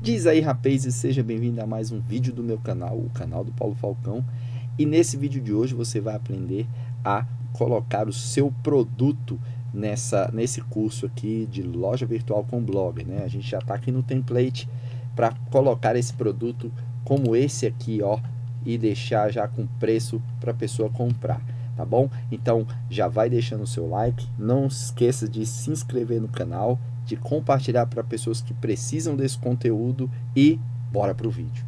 Diz aí rapaz e seja bem-vindo a mais um vídeo do meu canal, o canal do Paulo Falcão. E nesse vídeo de hoje você vai aprender a colocar o seu produto nessa, nesse curso aqui de loja virtual com blog. Né? A gente já está aqui no template para colocar esse produto como esse aqui, ó, e deixar já com preço para a pessoa comprar tá bom? Então já vai deixando o seu like, não esqueça de se inscrever no canal, de compartilhar para pessoas que precisam desse conteúdo e bora para o vídeo.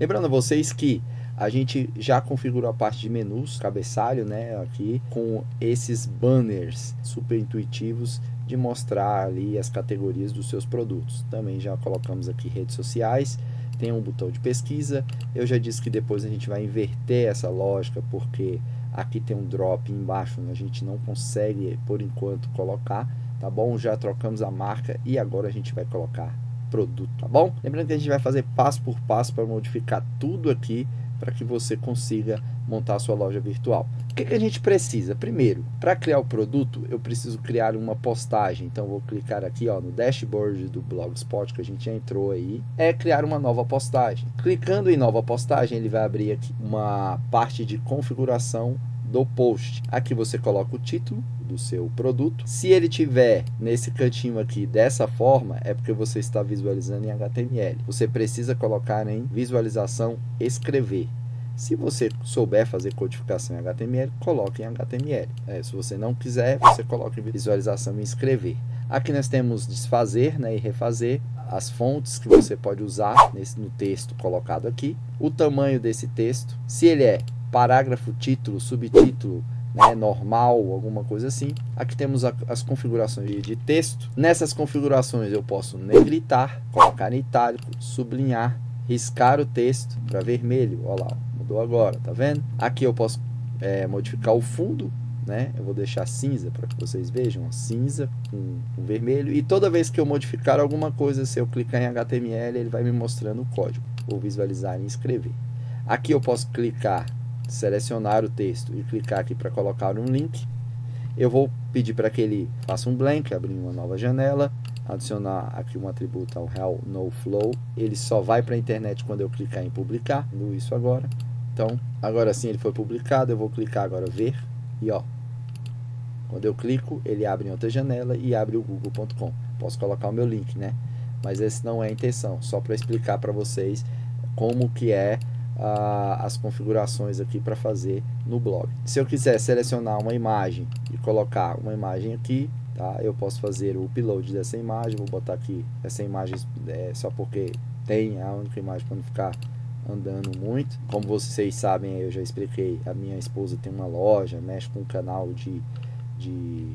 Lembrando a vocês que a gente já configurou a parte de menus, cabeçalho, né, aqui com esses banners super intuitivos de mostrar ali as categorias dos seus produtos. Também já colocamos aqui redes sociais, tem um botão de pesquisa. Eu já disse que depois a gente vai inverter essa lógica porque Aqui tem um drop embaixo, né? a gente não consegue por enquanto colocar, tá bom? Já trocamos a marca e agora a gente vai colocar produto, tá bom? Lembrando que a gente vai fazer passo por passo para modificar tudo aqui para que você consiga montar a sua loja virtual. O que, que a gente precisa? Primeiro, para criar o produto, eu preciso criar uma postagem. Então, vou clicar aqui ó, no dashboard do Blogspot, que a gente já entrou aí, é criar uma nova postagem. Clicando em nova postagem, ele vai abrir aqui uma parte de configuração do post. Aqui você coloca o título do seu produto. Se ele tiver nesse cantinho aqui dessa forma, é porque você está visualizando em HTML. Você precisa colocar em visualização escrever. Se você souber fazer codificação em HTML, coloque em HTML. É, se você não quiser, você coloca em visualização escrever. Aqui nós temos desfazer né, e refazer as fontes que você pode usar nesse, no texto colocado aqui, o tamanho desse texto, se ele é parágrafo, título, subtítulo, né, normal, alguma coisa assim. Aqui temos a, as configurações de, texto. Nessas configurações eu posso negritar, colocar em itálico, sublinhar, riscar o texto para vermelho. Olha lá, mudou agora, tá vendo? Aqui eu posso é, modificar o fundo, né? Eu vou deixar cinza para que vocês vejam, cinza com, com, vermelho. E toda vez que eu modificar alguma coisa, se eu clicar em HTML, ele vai me mostrando o código. Vou visualizar e escrever. Aqui eu posso clicar selecionar o texto e clicar aqui para colocar um link, eu vou pedir para que ele faça um blank, abrir uma nova janela, adicionar aqui um atributo ao real no flow. Ele só vai para a internet quando eu clicar em publicar, vou isso agora. Então, agora sim ele foi publicado, eu vou clicar agora ver e ó, quando eu clico, ele abre em outra janela e abre o google.com. Posso colocar o meu link, né? Mas esse não é a intenção, só para explicar para vocês como que é as configurações aqui para fazer no blog. Se eu quiser selecionar uma imagem e colocar uma imagem aqui, tá? eu posso fazer o upload dessa imagem, vou botar aqui essa imagem é, só porque tem a única imagem para não ficar andando muito. Como vocês sabem, eu já expliquei, a minha esposa tem uma loja, mexe com um canal de, de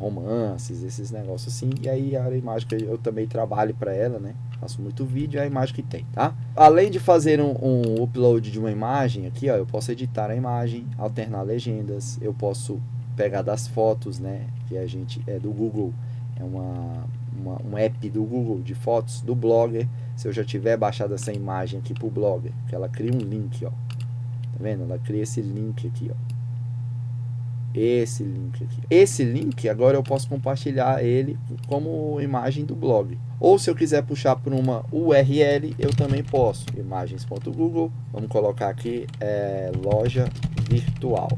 romances, esses negócios assim. E aí a imagem que eu também trabalho para ela, né? Faço muito vídeo, é a imagem que tem, tá? Além de fazer um, um, upload de uma imagem aqui, ó, eu posso editar a imagem, alternar legendas, eu posso pegar das fotos, né? Que a gente é do Google, é uma, uma um app do Google de fotos do Blogger. Se eu já tiver baixado essa imagem aqui pro Blogger, que ela cria um link, ó. Tá vendo? Ela cria esse link aqui, ó esse link aqui. Esse link agora eu posso compartilhar ele como imagem do blog. Ou se eu quiser puxar por uma URL, eu também posso. Imagens.google, vamos colocar aqui é, loja virtual.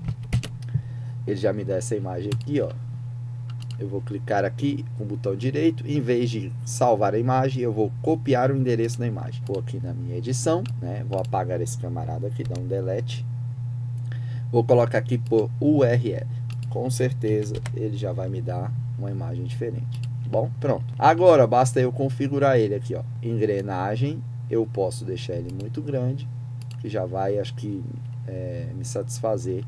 Ele já me dá essa imagem aqui, ó. Eu vou clicar aqui com o botão direito, em vez de salvar a imagem, eu vou copiar o endereço da imagem. Vou aqui na minha edição, né? Vou apagar esse camarada aqui, dar um delete Vou colocar aqui por URL. Com certeza ele já vai me dar uma imagem diferente. Bom, pronto. Agora basta eu configurar ele aqui, ó. Engrenagem, eu posso deixar ele muito grande, que já vai, acho que, é, me satisfazer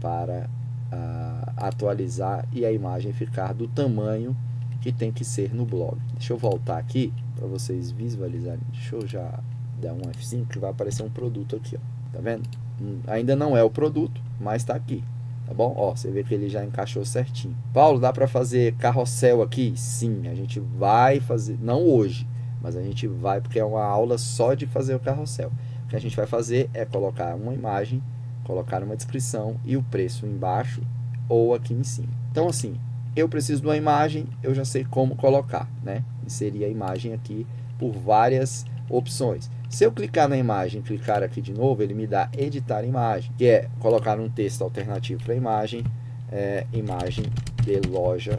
para uh, atualizar e a imagem ficar do tamanho que tem que ser no blog. Deixa eu voltar aqui para vocês visualizarem. Deixa eu já dar um F5 que vai aparecer um produto aqui, ó. Tá vendo? Ainda não é o produto, mas está aqui. Tá bom? Ó, você vê que ele já encaixou certinho. Paulo, dá para fazer carrossel aqui? Sim, a gente vai fazer, não hoje, mas a gente vai porque é uma aula só de fazer o carrossel. O que a gente vai fazer é colocar uma imagem, colocar uma descrição e o preço embaixo ou aqui em cima. Então assim, eu preciso de uma imagem, eu já sei como colocar, né? Inserir a imagem aqui por várias opções. Se eu clicar na imagem, clicar aqui de novo, ele me dá editar imagem, que é colocar um texto alternativo para a imagem, é, imagem de loja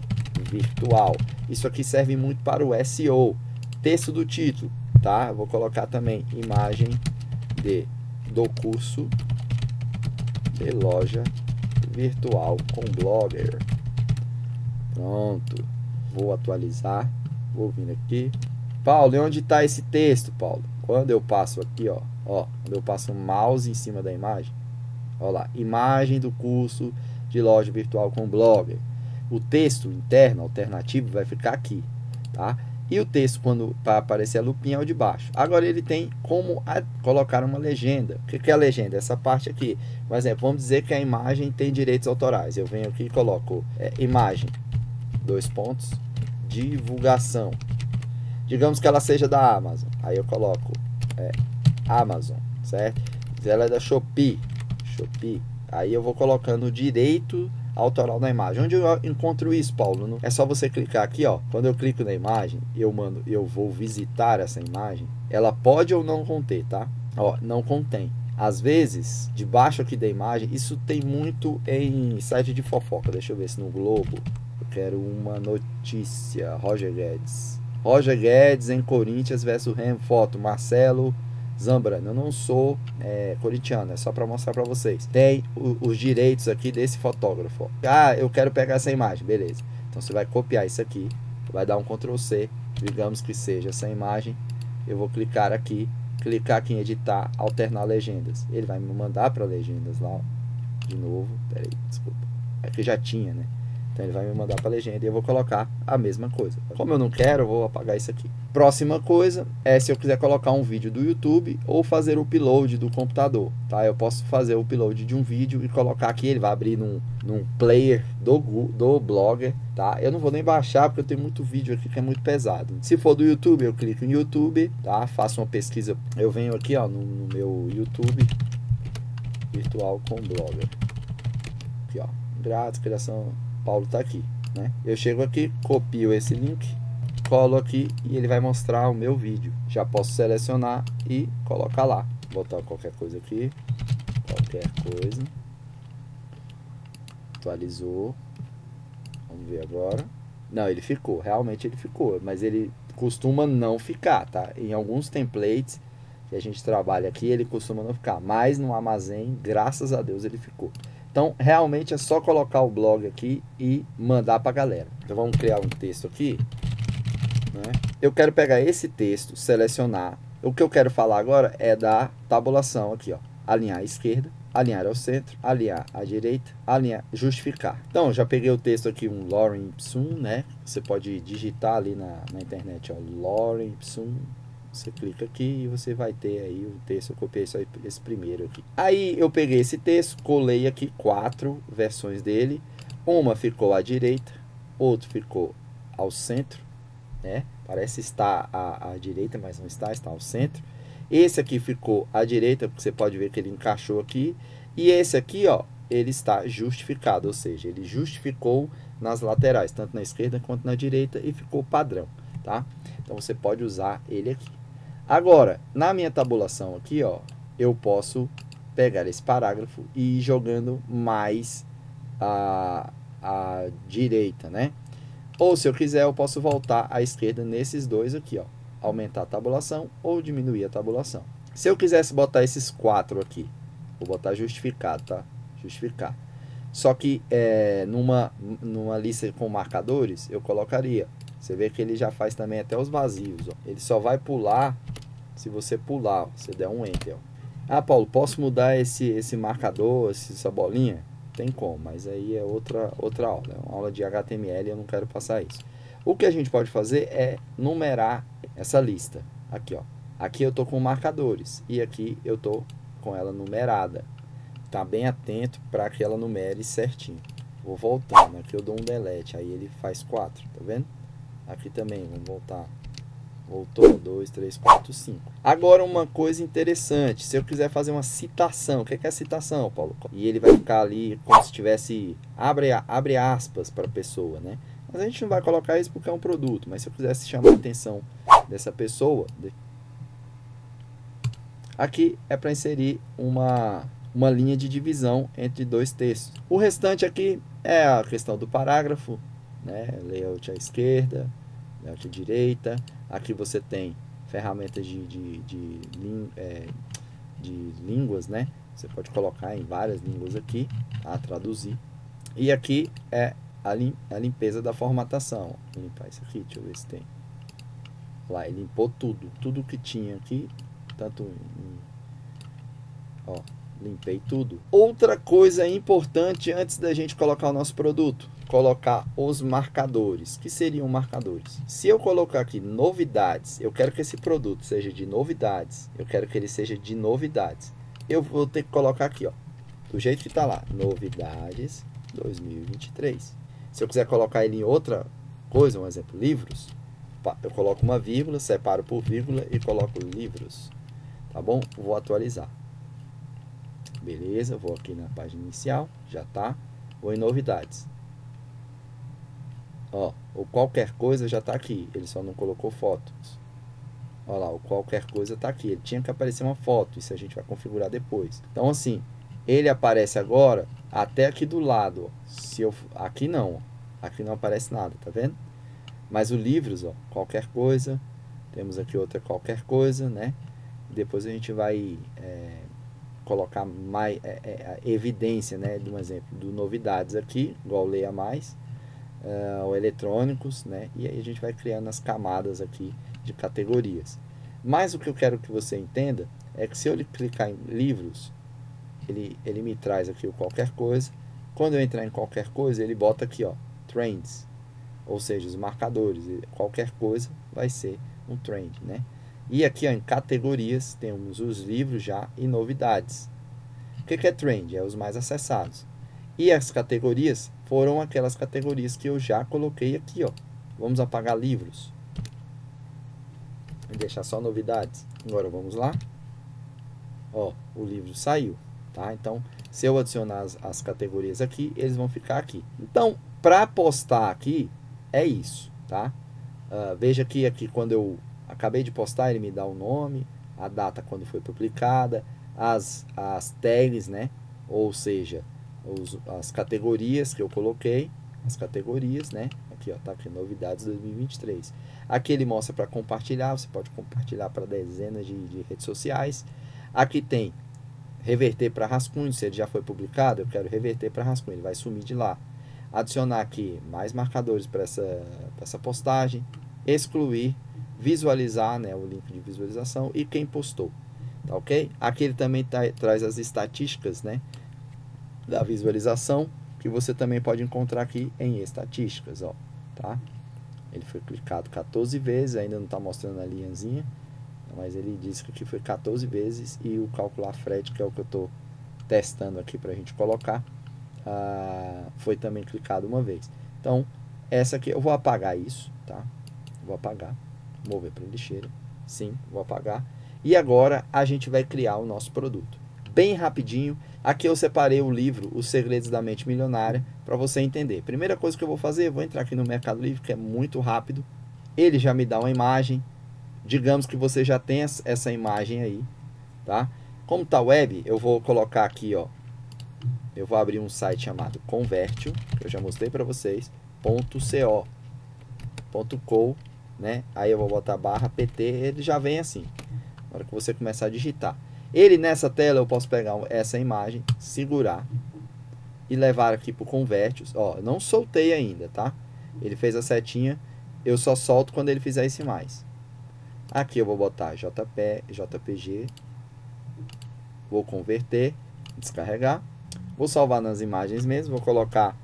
virtual. Isso aqui serve muito para o SEO, texto do título, tá? Eu vou colocar também imagem de do curso de loja virtual com Blogger. Pronto. Vou atualizar. Vou vir aqui. Paulo, e onde está esse texto, Paulo? Quando eu passo aqui, ó, ó, quando eu passo o mouse em cima da imagem, ó lá, imagem do curso de loja virtual com Blogger. O texto interno alternativo vai ficar aqui, tá? E o texto, quando para aparecer a lupinha, é o de baixo. Agora ele tem como a, colocar uma legenda. O que, que é a legenda? Essa parte aqui. Por exemplo, vamos dizer que a imagem tem direitos autorais. Eu venho aqui e coloco é, imagem, dois pontos, divulgação. Digamos que ela seja da Amazon. Aí eu coloco é, Amazon, certo? Ela é da Shopee. Shopee. Aí eu vou colocando o direito autoral da imagem. Onde eu encontro isso, Paulo? É só você clicar aqui, ó. Quando eu clico na imagem, eu mando, eu vou visitar essa imagem. Ela pode ou não conter, tá? Ó, não contém. Às vezes, debaixo aqui da imagem, isso tem muito em site de fofoca. Deixa eu ver se no Globo. Quero uma notícia. Roger Guedes. Roger Guedes em Corinthians versus Remo. Foto. Marcelo Zambrano, eu não sou é, corintiano, é só para mostrar para vocês. Tem o, os direitos aqui desse fotógrafo. Ah, eu quero pegar essa imagem, beleza. Então você vai copiar isso aqui, vai dar um Ctrl C, digamos que seja essa imagem. Eu vou clicar aqui, clicar aqui em editar, alternar legendas. Ele vai me mandar para legendas lá, de novo. Peraí, desculpa. É que já tinha, né? Então ele vai me mandar para legenda e eu vou colocar a mesma coisa. Como eu não quero, eu vou apagar isso aqui. Próxima coisa é se eu quiser colocar um vídeo do YouTube ou fazer o upload do computador, tá? Eu posso fazer o upload de um vídeo e colocar aqui, ele vai abrir num, num player do, do Blogger, tá? Eu não vou nem baixar porque eu tenho muito vídeo aqui que é muito pesado. Se for do YouTube, eu clico em YouTube, tá? Faço uma pesquisa, eu venho aqui, ó, no, no meu YouTube virtual com Blogger. Aqui, ó, grátis, criação Paulo está aqui. Né? Eu chego aqui, copio esse link, colo aqui e ele vai mostrar o meu vídeo. Já posso selecionar e colocar lá. Botar qualquer coisa aqui. Qualquer coisa. Atualizou. Vamos ver agora. Não, ele ficou. Realmente ele ficou. Mas ele costuma não ficar, tá? Em alguns templates que a gente trabalha aqui, ele costuma não ficar. Mas no armazém, graças a Deus, ele ficou. Então, realmente é só colocar o blog aqui e mandar para a galera. Então, vamos criar um texto aqui. Né? Eu quero pegar esse texto, selecionar. O que eu quero falar agora é da tabulação aqui, ó. Alinhar à esquerda, alinhar ao centro, alinhar à direita, alinhar, justificar. Então, já peguei o texto aqui, um Lorem Ipsum, né? Você pode digitar ali na, na internet, ó, Lorem Ipsum você clica aqui e você vai ter aí o texto. Eu copiei só esse primeiro aqui. Aí eu peguei esse texto, colei aqui quatro versões dele. Uma ficou à direita, outro ficou ao centro, né? Parece estar à, à direita, mas não está, está ao centro. Esse aqui ficou à direita, porque você pode ver que ele encaixou aqui. E esse aqui, ó, ele está justificado, ou seja, ele justificou nas laterais, tanto na esquerda quanto na direita, e ficou padrão, tá? Então você pode usar ele aqui. Agora, na minha tabulação aqui, ó, eu posso pegar esse parágrafo e ir jogando mais à, à direita, né? Ou se eu quiser, eu posso voltar à esquerda nesses dois aqui, ó. Aumentar a tabulação ou diminuir a tabulação. Se eu quisesse botar esses quatro aqui, vou botar justificado, tá? Justificar. Só que é, numa, numa lista com marcadores, eu colocaria. Você vê que ele já faz também até os vazios. Ó. Ele só vai pular se você pular, você der um Enter. Ah, Paulo, posso mudar esse, esse marcador, essa bolinha? Tem como, mas aí é outra, outra aula. É uma aula de HTML e eu não quero passar isso. O que a gente pode fazer é numerar essa lista. Aqui, ó. Aqui eu tô com marcadores e aqui eu tô com ela numerada. Tá bem atento para que ela numere certinho. Vou voltando. Aqui eu dou um delete, aí ele faz 4, tá vendo? Aqui também, vamos voltar. Voltou, 2, 3, 4, 5. Agora uma coisa interessante, se eu quiser fazer uma citação, o que é, que é citação, Paulo? E ele vai ficar ali como se tivesse, abre, abre aspas para a pessoa, né? Mas a gente não vai colocar isso porque é um produto. Mas se eu quisesse chamar a atenção dessa pessoa, aqui é para inserir uma, uma linha de divisão entre dois textos. O restante aqui é a questão do parágrafo, né? layout à esquerda, layout à direita. Aqui você tem ferramentas de, de, de, é, de línguas, né? Você pode colocar em várias línguas aqui, a traduzir. E aqui é a, lim, a limpeza da formatação. Vou limpar isso aqui, deixa eu ver se tem. Lá, ele limpou tudo, tudo que tinha aqui, tanto em, ó, limpei tudo. Outra coisa importante antes da gente colocar o nosso produto, colocar os marcadores. que seriam marcadores? Se eu colocar aqui novidades, eu quero que esse produto seja de novidades, eu quero que ele seja de novidades. Eu vou ter que colocar aqui, ó, do jeito que está lá, novidades 2023. Se eu quiser colocar ele em outra coisa, um exemplo, livros, eu coloco uma vírgula, separo por vírgula e coloco livros. Tá bom? Vou atualizar. Beleza, vou aqui na página inicial, já tá. Vou em novidades. Ó, o qualquer coisa já está aqui, ele só não colocou fotos. Olha lá, o qualquer coisa está aqui. Ele tinha que aparecer uma foto, isso a gente vai configurar depois. Então assim, ele aparece agora até aqui do lado. Se eu aqui não, aqui não aparece nada, tá vendo? Mas o livros, ó, qualquer coisa, temos aqui outra qualquer coisa, né? Depois a gente vai é, colocar mais é, é, evidência, né, de um exemplo, do novidades aqui, igual leia mais, ou eletrônicos, né? E aí a gente vai criando as camadas aqui de categorias. Mas o que eu quero que você entenda é que se eu clicar em livros, ele, ele me traz aqui o qualquer coisa. Quando eu entrar em qualquer coisa, ele bota aqui, ó, trends, ou seja, os marcadores. Qualquer coisa vai ser um trend, né? E aqui ó, em categorias temos os livros já e novidades. O que é trend? É os mais acessados. E as categorias foram aquelas categorias que eu já coloquei aqui, ó. Vamos apagar livros. E deixar só novidades. Agora vamos lá. Ó, o livro saiu. Tá? Então, se eu adicionar as, as categorias aqui, eles vão ficar aqui. Então, para postar aqui, é isso. Tá? Uh, veja que aqui quando eu acabei de postar, ele me dá o nome, a data quando foi publicada, as, as tags, né? ou seja, os, as categorias que eu coloquei, as categorias, né? Aqui, ó, tá aqui, novidades 2023. Aqui ele mostra para compartilhar, você pode compartilhar para dezenas de, de redes sociais. Aqui tem reverter para rascunho, se ele já foi publicado, eu quero reverter para rascunho, ele vai sumir de lá. Adicionar aqui mais marcadores para essa, essa postagem, excluir, visualizar né, o link de visualização e quem postou. Tá ok? Aqui ele também tá, traz as estatísticas né, da visualização, que você também pode encontrar aqui em estatísticas. Ó, tá? Ele foi clicado 14 vezes, ainda não está mostrando a linhazinha mas ele disse que aqui foi 14 vezes e o calcular frete, que é o que eu estou testando aqui para a gente colocar, ah, foi também clicado uma vez. Então, essa aqui, eu vou apagar isso, tá? Vou apagar, mover para lixeira, sim, vou apagar. E agora a gente vai criar o nosso produto. Bem rapidinho, aqui eu separei o livro Os Segredos da Mente Milionária para você entender. Primeira coisa que eu vou fazer, eu vou entrar aqui no Mercado Livre, que é muito rápido. Ele já me dá uma imagem, digamos que você já tem essa imagem aí, tá? Como tá web, eu vou colocar aqui, ó. Eu vou abrir um site chamado Convertio, que eu já mostrei para vocês, .co, .co, né? Aí eu vou botar barra PT, ele já vem assim. Na hora que você começar a digitar. Ele nessa tela eu posso pegar essa imagem, segurar e levar aqui para o Convertios. Ó, não soltei ainda, tá? Ele fez a setinha, eu só solto quando ele fizer esse mais. Aqui eu vou botar JP, JPG, vou converter, descarregar, vou salvar nas imagens mesmo, vou colocar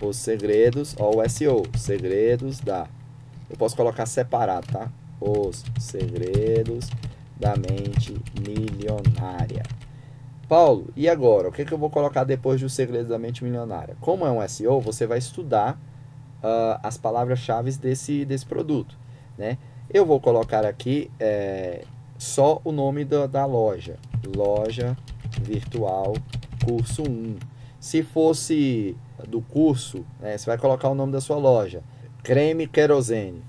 os segredos, ó, o SEO, segredos da, eu posso colocar separado, tá? Os segredos da mente milionária. Paulo, e agora? O que, que eu vou colocar depois dos segredos da mente milionária? Como é um SEO, você vai estudar uh, as palavras-chave desse, desse produto, né? Eu vou colocar aqui é, só o nome da, da loja. Loja virtual curso 1. Se fosse do curso, né, você vai colocar o nome da sua loja. creme querosene.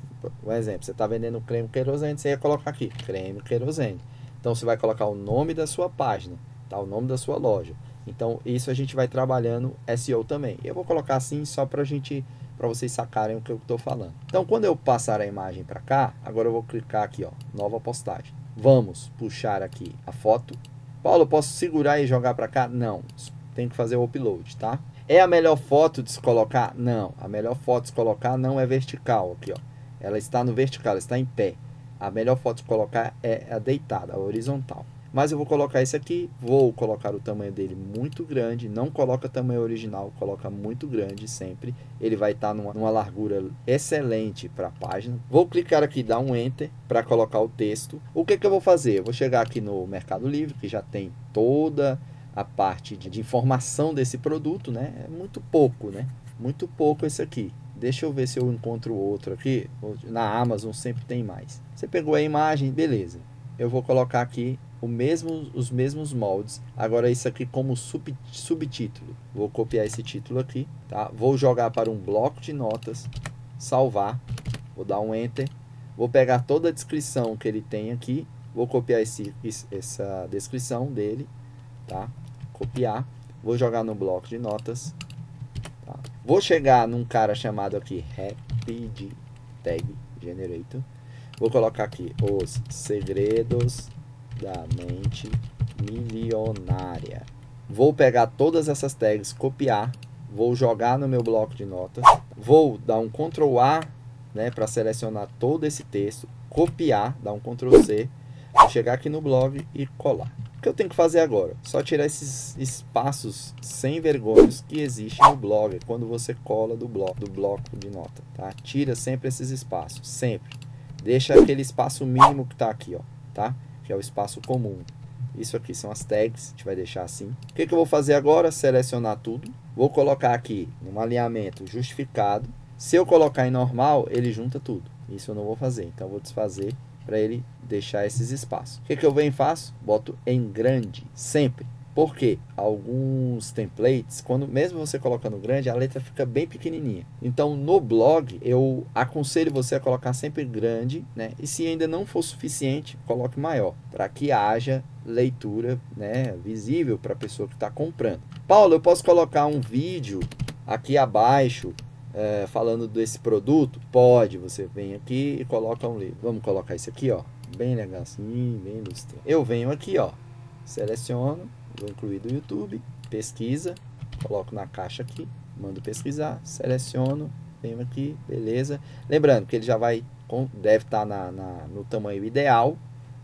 Um exemplo, você está vendendo creme querosene, você ia colocar aqui, creme querosene. Então você vai colocar o nome da sua página, tá? o nome da sua loja. Então isso a gente vai trabalhando SEO também. Eu vou colocar assim só para gente, para vocês sacarem o que eu estou falando. Então quando eu passar a imagem para cá, agora eu vou clicar aqui, ó, nova postagem. Vamos puxar aqui a foto. Paulo, posso segurar e jogar para cá? Não, tem que fazer o upload, tá? É a melhor foto de se colocar? Não, a melhor foto de se colocar não é vertical aqui, ó. Ela está no vertical, ela está em pé. A melhor foto de colocar é a deitada, a horizontal. Mas eu vou colocar esse aqui, vou colocar o tamanho dele muito grande, não coloca tamanho original, coloca muito grande sempre. Ele vai estar tá numa, numa, largura excelente para a página. Vou clicar aqui, dar um Enter para colocar o texto. O que, que eu vou fazer? Eu vou chegar aqui no Mercado Livre, que já tem toda a parte de, de informação desse produto, né? É muito pouco, né? Muito pouco esse aqui. Deixa eu ver se eu encontro outro aqui. Na Amazon sempre tem mais. Você pegou a imagem, beleza. Eu vou colocar aqui o mesmo, os mesmos moldes. Agora isso aqui como sub, subtítulo. Vou copiar esse título aqui, tá? Vou jogar para um bloco de notas, salvar, vou dar um enter, vou pegar toda a descrição que ele tem aqui, vou copiar esse, essa descrição dele, tá? Copiar, vou jogar no bloco de notas, tá? Vou chegar num cara chamado aqui Rapid Tag Generator, vou colocar aqui os segredos da mente milionária. Vou pegar todas essas tags, copiar, vou jogar no meu bloco de notas, vou dar um Ctrl A, né, para selecionar todo esse texto, copiar, dar um Ctrl C, chegar aqui no blog e colar. Que eu tenho que fazer agora? Só tirar esses espaços sem vergonhas que existem no blog, quando você cola do bloco, do bloco de nota, tá? Tira sempre esses espaços, sempre. Deixa aquele espaço mínimo que está aqui, ó, tá? que é o espaço comum. Isso aqui são as tags, a gente vai deixar assim. O que, que eu vou fazer agora? Selecionar tudo. Vou colocar aqui um alinhamento justificado. Se eu colocar em normal, ele junta tudo. Isso eu não vou fazer, então eu vou desfazer para ele deixar esses espaços. O que, que eu venho e faço? Boto em grande, sempre. Porque alguns templates, quando mesmo você colocando grande, a letra fica bem pequenininha. Então, no blog, eu aconselho você a colocar sempre grande, né? E se ainda não for suficiente, coloque maior, para que haja leitura, né, visível para a pessoa que está comprando. Paulo, eu posso colocar um vídeo aqui abaixo é, falando desse produto? Pode, você vem aqui e coloca um livro. Vamos colocar isso aqui, ó, bem legal assim, bem ilustrado. Eu venho aqui, ó, seleciono vou incluir do YouTube, pesquisa, coloco na caixa aqui, mando pesquisar, seleciono, venho aqui, beleza. Lembrando que ele já vai, deve estar tá na, na, no tamanho ideal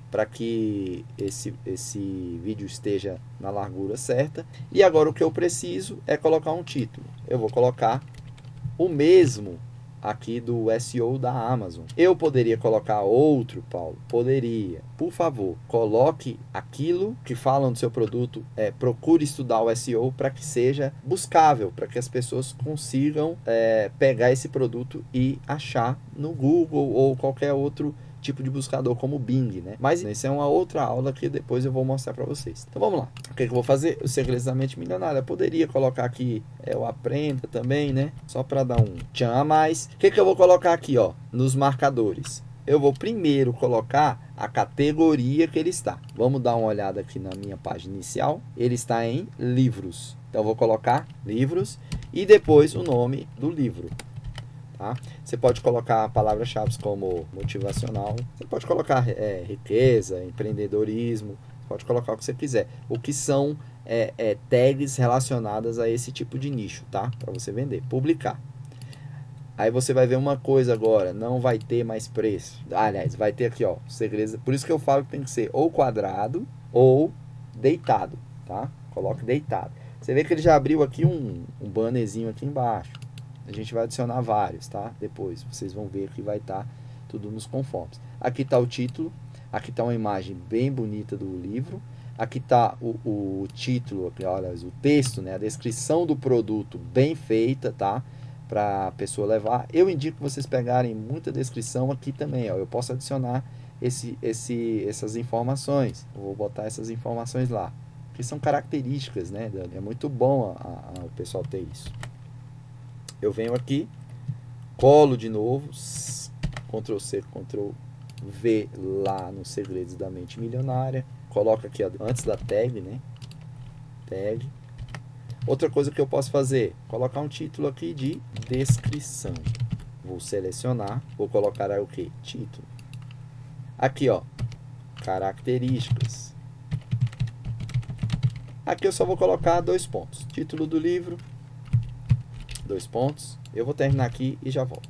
para que esse, esse vídeo esteja na largura certa. E agora o que eu preciso é colocar um título. Eu vou colocar o mesmo aqui do SEO da Amazon. Eu poderia colocar outro, Paulo? Poderia. Por favor, coloque aquilo que falam do seu produto. É, procure estudar o SEO para que seja buscável, para que as pessoas consigam é, pegar esse produto e achar no Google ou qualquer outro tipo de buscador como o Bing, né? Mas isso é uma outra aula que depois eu vou mostrar para vocês. Então vamos lá. O que, é que eu vou fazer? O segredo da mente milionária. Eu poderia colocar aqui é, o aprenda também, né? Só para dar um tchan a mais. O que, é que eu vou colocar aqui, ó? Nos marcadores. Eu vou primeiro colocar a categoria que ele está. Vamos dar uma olhada aqui na minha página inicial. Ele está em livros. Então vou colocar livros e depois o nome do livro. Tá? Você pode colocar palavras-chave como motivacional, você pode colocar é, riqueza, empreendedorismo, pode colocar o que você quiser. O que são é, é, tags relacionadas a esse tipo de nicho, tá? Para você vender, publicar. Aí você vai ver uma coisa agora, não vai ter mais preço. Aliás, vai ter aqui, ó, segredos. Por isso que eu falo que tem que ser ou quadrado ou deitado, tá? Coloque deitado. Você vê que ele já abriu aqui um, um bannerzinho aqui embaixo. A gente vai adicionar vários, tá? Depois vocês vão ver que vai estar tá tudo nos conformes. Aqui está o título, aqui está uma imagem bem bonita do livro. Aqui está o, o, título, aqui, olha, o texto, né? A descrição do produto bem feita, tá? Para a pessoa levar. Eu indico que vocês pegarem muita descrição aqui também, ó. Eu posso adicionar esse, esse, essas informações. Eu vou botar essas informações lá. Que são características, né? É muito bom a, a, o pessoal ter isso venho aqui, colo de novo, Ctrl C, Ctrl V lá no Segredos da Mente Milionária, coloca aqui antes da tag, né? Tag. Outra coisa que eu posso fazer, colocar um título aqui de descrição. Vou selecionar, vou colocar aí o que? Título. Aqui, ó, características. Aqui eu só vou colocar dois pontos. Título do livro, dois pontos. Eu vou terminar aqui e já volto.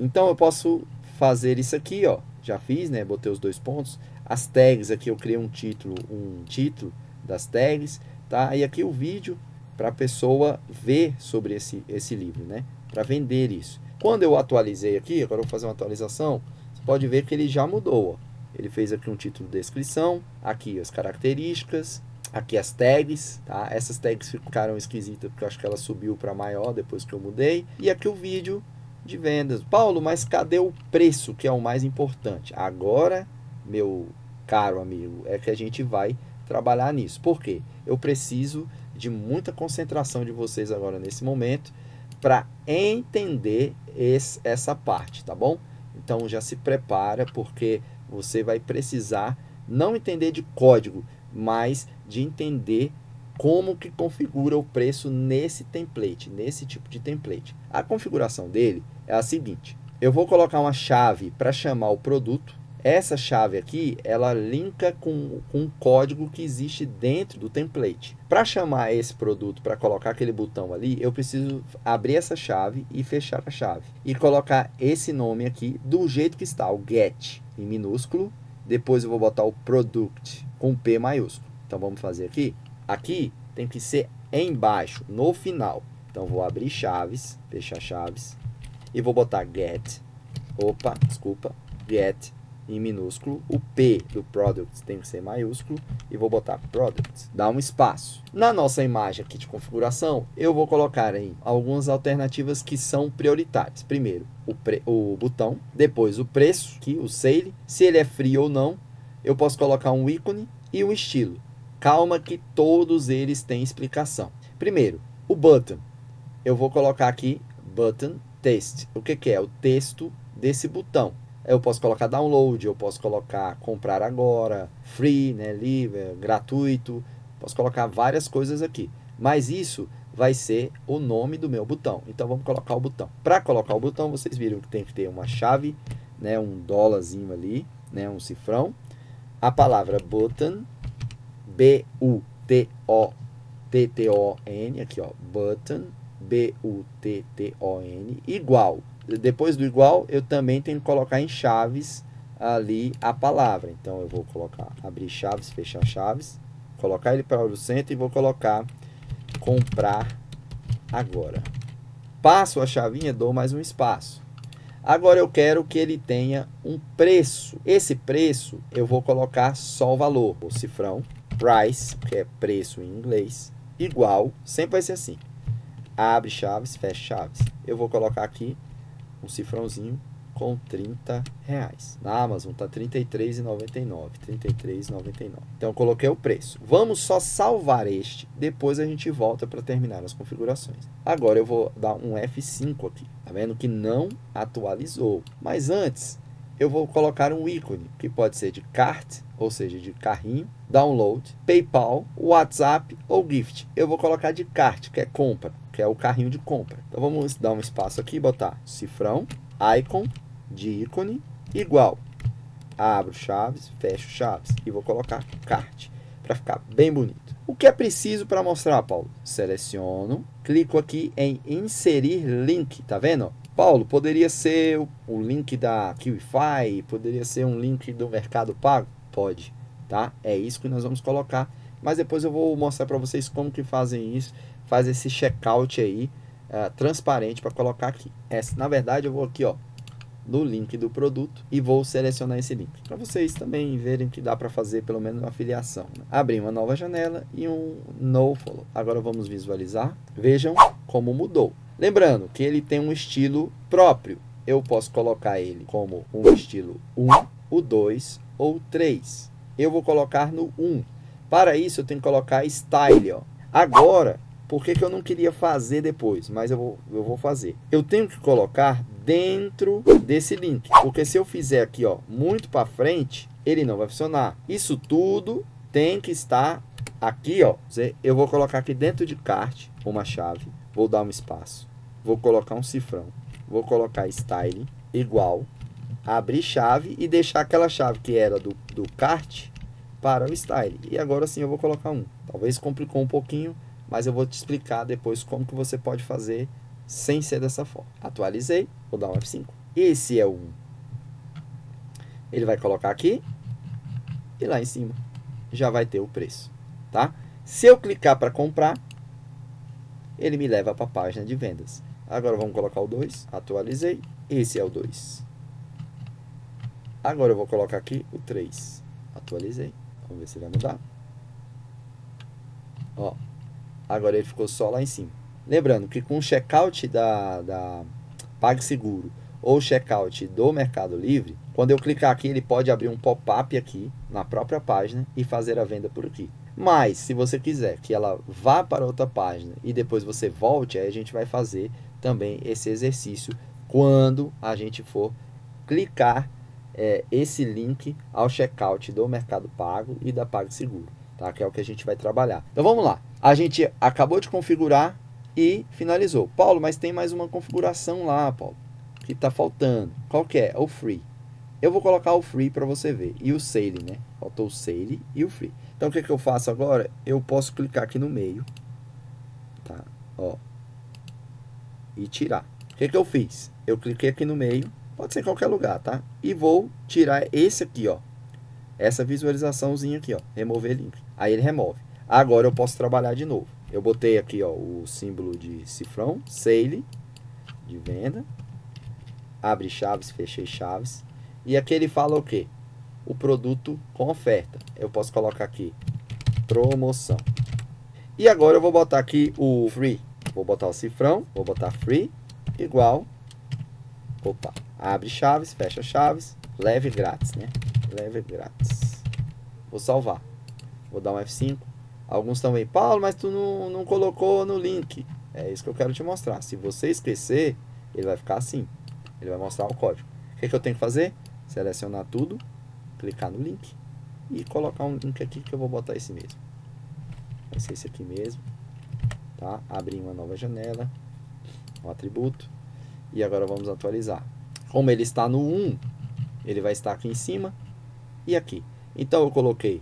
Então eu posso fazer isso aqui, ó. Já fiz, né? Botei os dois pontos. As tags aqui eu criei um título, um título das tags, tá? E aqui o vídeo para a pessoa ver sobre esse, esse livro, né? Para vender isso. Quando eu atualizei aqui, agora eu vou fazer uma atualização, você pode ver que ele já mudou, ó. Ele fez aqui um título de descrição, aqui as características, aqui as tags, tá? Essas tags ficaram esquisitas porque eu acho que ela subiu para maior depois que eu mudei. E aqui o vídeo de vendas. Paulo, mas cadê o preço, que é o mais importante? Agora, meu caro amigo, é que a gente vai trabalhar nisso. Por quê? Eu preciso de muita concentração de vocês agora nesse momento para entender esse, essa parte, tá bom? Então já se prepara porque você vai precisar não entender de código, mas de entender como que configura o preço nesse template, nesse tipo de template. A configuração dele é a seguinte: eu vou colocar uma chave para chamar o produto. Essa chave aqui, ela linka com, com um código que existe dentro do template. Para chamar esse produto, para colocar aquele botão ali, eu preciso abrir essa chave e fechar a chave. E colocar esse nome aqui do jeito que está, o get em minúsculo. Depois eu vou botar o product com P maiúsculo. Então vamos fazer aqui. Aqui tem que ser embaixo, no final. Então vou abrir chaves, fechar chaves e vou botar get. Opa, desculpa, get em minúsculo. O P do product tem que ser maiúsculo e vou botar product. Dá um espaço. Na nossa imagem aqui de configuração, eu vou colocar aí algumas alternativas que são prioritárias. Primeiro, o, o botão, depois o preço, aqui, o sale, se ele é free ou não. Eu posso colocar um ícone e um estilo. Calma que todos eles têm explicação. Primeiro, o button. Eu vou colocar aqui button text. O que, que é? O texto desse botão. Eu posso colocar download, eu posso colocar comprar agora, free, né, livre, gratuito. Posso colocar várias coisas aqui. Mas isso vai ser o nome do meu botão. Então vamos colocar o botão. Para colocar o botão, vocês viram que tem que ter uma chave, né, um dólarzinho ali, né, um cifrão. A palavra button, B-U-T-O-T-T-O-N, aqui ó, button, B-U-T-T-O-N, igual. Depois do igual, eu também tenho que colocar em chaves ali a palavra. Então, eu vou colocar, abrir chaves, fechar chaves, colocar ele para o centro e vou colocar comprar agora. Passo a chavinha, dou mais um espaço. Agora eu quero que ele tenha um preço. Esse preço eu vou colocar só o valor, o cifrão, price, que é preço em inglês, igual, sempre vai ser assim abre chaves, fecha chaves. Eu vou colocar aqui um cifrãozinho com 30 reais. Na Amazon tá R$ 33,99, 33,99. Então eu coloquei o preço. Vamos só salvar este, depois a gente volta para terminar as configurações. Agora eu vou dar um F5 aqui. Tá vendo que não atualizou. Mas antes, eu vou colocar um ícone, que pode ser de cart, ou seja, de carrinho, download, PayPal, WhatsApp ou gift. Eu vou colocar de cart, que é compra, que é o carrinho de compra. Então vamos dar um espaço aqui botar cifrão, icon de ícone igual. Abro chaves, fecho chaves e vou colocar cart para ficar bem bonito. O que é preciso para mostrar, Paulo? Seleciono, clico aqui em inserir link, tá vendo? Paulo, poderia ser o link da QIFI, poderia ser um link do Mercado Pago? Pode, tá? É isso que nós vamos colocar, mas depois eu vou mostrar para vocês como que fazem isso, faz esse checkout aí, uh, transparente para colocar aqui. Essa, na verdade, eu vou aqui, ó, no link do produto e vou selecionar esse link para vocês também verem que dá para fazer pelo menos uma afiliação. Né? Uma nova janela e um no follow. Agora vamos visualizar. Vejam como mudou. Lembrando que ele tem um estilo próprio. Eu posso colocar ele como um estilo 1, o 2 ou 3. Eu vou colocar no 1. Para isso eu tenho que colocar style. Ó. Agora, por que, que eu não queria fazer depois? Mas eu vou, eu vou fazer. Eu tenho que colocar dentro desse link. Porque se eu fizer aqui, ó, muito para frente, ele não vai funcionar. Isso tudo tem que estar aqui, ó. Eu vou colocar aqui dentro de cart uma chave, vou dar um espaço, vou colocar um cifrão, vou colocar style igual, abrir chave e deixar aquela chave que era do, do para o style. E agora sim eu vou colocar um. Talvez complicou um pouquinho, mas eu vou te explicar depois como que você pode fazer sem ser dessa forma. Atualizei, vou dar um F5. Esse é o 1. Ele vai colocar aqui e lá em cima já vai ter o preço, tá? Se eu clicar para comprar, ele me leva para a página de vendas. Agora vamos colocar o 2, atualizei, esse é o 2. Agora eu vou colocar aqui o 3, atualizei, vamos ver se vai mudar. Ó, agora ele ficou só lá em cima. Lembrando que com o checkout da, da PagSeguro ou checkout do Mercado Livre, quando eu clicar aqui, ele pode abrir um pop-up aqui na própria página e fazer a venda por aqui. Mas, se você quiser que ela vá para outra página e depois você volte, aí a gente vai fazer também esse exercício quando a gente for clicar é, esse link ao checkout do Mercado Pago e da PagSeguro, tá? que é o que a gente vai trabalhar. Então vamos lá. A gente acabou de configurar e finalizou. Paulo, mas tem mais uma configuração lá, Paulo, que está faltando. Qual que é? O free. Eu vou colocar o free para você ver. E o sale, né? Faltou o sale e o free. Então o que, que eu faço agora? Eu posso clicar aqui no meio, tá? Ó, e tirar. O que, que eu fiz? Eu cliquei aqui no meio, pode ser em qualquer lugar, tá? E vou tirar esse aqui, ó. Essa visualizaçãozinha aqui, ó. Remover link. Aí ele remove. Agora eu posso trabalhar de novo. Eu botei aqui ó, o símbolo de cifrão, sale, de venda. Abre chaves, fechei chaves. E aqui ele fala o quê? O produto com oferta. Eu posso colocar aqui promoção. E agora eu vou botar aqui o free. Vou botar o cifrão, vou botar free igual. Opa, abre chaves, fecha chaves, leve grátis, né? Leve grátis. Vou salvar. Vou dar um F5 Alguns também, Paulo, mas tu não, não colocou no link. É isso que eu quero te mostrar. Se você esquecer, ele vai ficar assim. Ele vai mostrar o código. O que, que eu tenho que fazer? Selecionar tudo, clicar no link e colocar um link aqui que eu vou botar esse mesmo. Vai ser esse aqui mesmo. Tá? Abrir uma nova janela, um atributo. E agora vamos atualizar. Como ele está no 1, ele vai estar aqui em cima e aqui. Então eu coloquei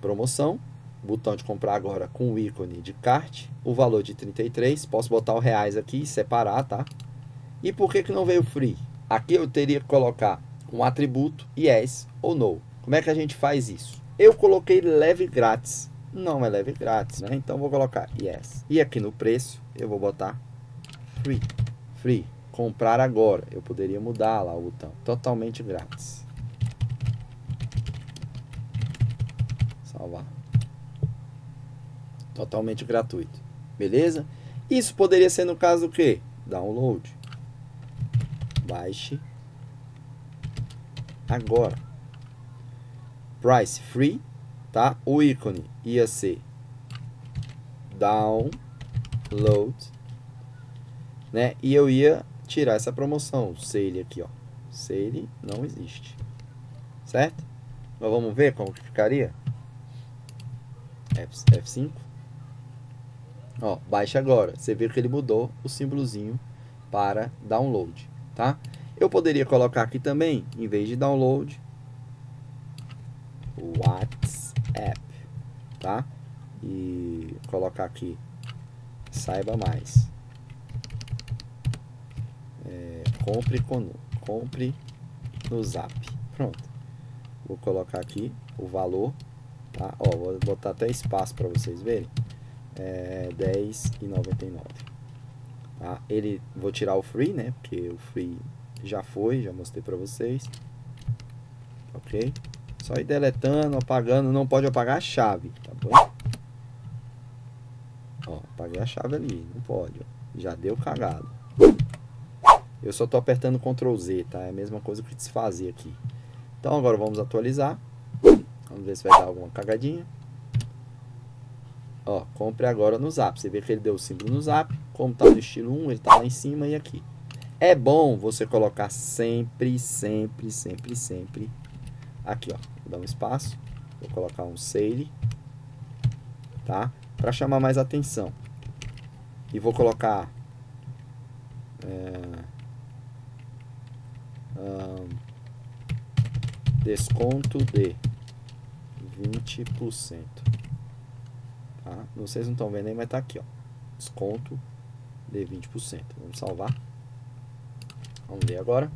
promoção botão de comprar agora com o ícone de kart, o valor de 33, posso botar o reais aqui e separar, tá? E por que que não veio free? Aqui eu teria que colocar um atributo yes ou no. Como é que a gente faz isso? Eu coloquei leve grátis, não é leve grátis, né? Então vou colocar yes. E aqui no preço eu vou botar free, free, comprar agora. Eu poderia mudar lá o botão, totalmente grátis. Salvar totalmente gratuito. Beleza? Isso poderia ser no caso do que? Download. Baixe agora. Price free, tá? O ícone ia ser download, né? E eu ia tirar essa promoção, sale aqui, ó. Sale não existe. Certo? Mas vamos ver como que ficaria? F, F5 Ó, baixa agora. Você vê que ele mudou o símbolozinho para download, tá? Eu poderia colocar aqui também, em vez de download, WhatsApp, tá? E colocar aqui, saiba mais. É, compre, com, compre no Zap. Pronto. Vou colocar aqui o valor, tá? Ó, vou botar até espaço para vocês verem é, 10,99. Tá? Ele, vou tirar o free, né? Porque o free já foi, já mostrei para vocês. Ok? Só ir deletando, apagando, não pode apagar a chave, tá bom? Ó, apaguei a chave ali, não pode, ó. Já deu cagado. Eu só tô apertando Ctrl Z, tá? É a mesma coisa que desfazer aqui. Então agora vamos atualizar. Vamos ver se vai dar alguma cagadinha. Ó, compre agora no Zap. Você vê que ele deu o símbolo no Zap. Como está no estilo 1, ele está lá em cima e aqui. É bom você colocar sempre, sempre, sempre, sempre. Aqui, ó. Vou dar um espaço. Vou colocar um sale. Tá? Para chamar mais atenção. E vou colocar... É, um, desconto de 20%. Tá? Vocês não estão vendo aí, mas tá aqui, ó. Desconto de 20%. Vamos salvar. Vamos ver agora.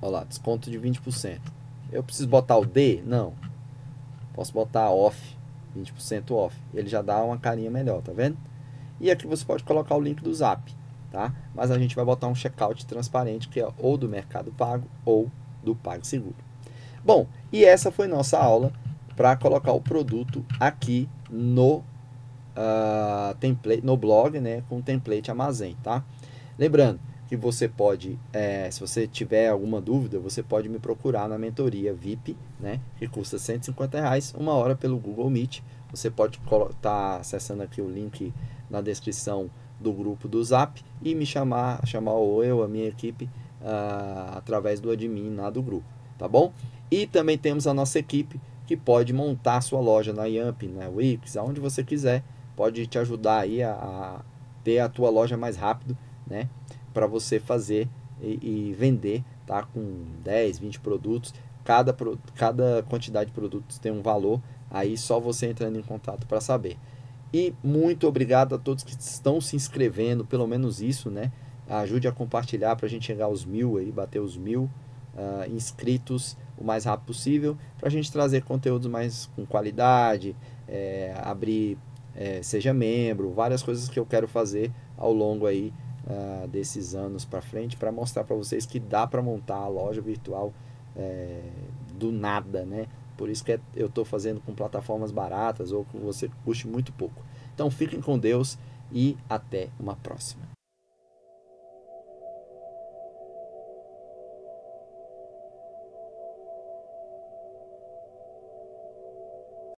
Olha lá, desconto de 20%. Eu preciso botar o D? Não. Posso botar off, 20% off. Ele já dá uma carinha melhor, tá vendo? E aqui você pode colocar o link do Zap, tá? Mas a gente vai botar um checkout transparente que é ou do Mercado Pago ou do PagSeguro. Bom, e essa foi nossa aula para colocar o produto aqui no uh, template, no blog, né, com template armazém, tá? Lembrando que você pode, é, se você tiver alguma dúvida, você pode me procurar na mentoria VIP, né, que custa 150 reais, uma hora pelo Google Meet. Você pode estar tá acessando aqui o link na descrição do grupo do Zap e me chamar, chamar ou eu, a minha equipe, uh, através do admin lá do grupo, tá bom? E também temos a nossa equipe que pode montar sua loja na Yamp, na Wix, aonde você quiser, pode te ajudar aí a, a ter a tua loja mais rápido, né? Para você fazer e, e, vender, tá? Com 10, 20 produtos, cada, cada quantidade de produtos tem um valor, aí só você entrando em contato para saber. E muito obrigado a todos que estão se inscrevendo, pelo menos isso, né? Ajude a compartilhar para a gente chegar aos mil aí, bater os mil uh, inscritos o mais rápido possível, para a gente trazer conteúdos mais com qualidade, é, abrir, é, seja membro, várias coisas que eu quero fazer ao longo aí uh, desses anos para frente, para mostrar para vocês que dá para montar a loja virtual é, do nada, né? Por isso que é, eu estou fazendo com plataformas baratas ou que você custe muito pouco. Então fiquem com Deus e até uma próxima.